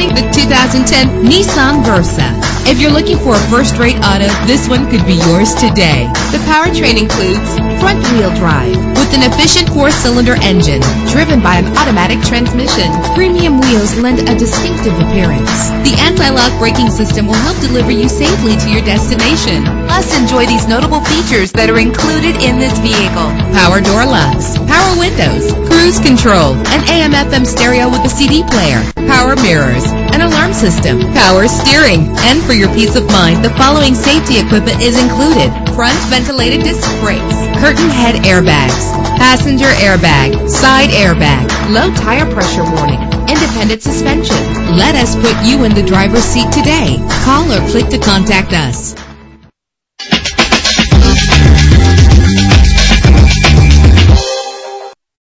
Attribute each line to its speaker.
Speaker 1: 2010 Nissan Versa. If you're looking for a first-rate auto, this one could be yours today. The powertrain includes front-wheel drive with an efficient four-cylinder engine driven by an automatic transmission. Premium wheels lend a distinctive appearance. The anti-lock braking system will help deliver you safely to your destination. Plus, enjoy these notable features that are included in this vehicle. Power door locks, power cruise control, an AM-FM stereo with a CD player, power mirrors, an alarm system, power steering, and for your peace of mind, the following safety equipment is included. Front ventilated disc brakes, curtain head airbags, passenger airbag, side airbag, low tire pressure warning, independent suspension. Let us put you in the driver's seat today. Call or click to contact us.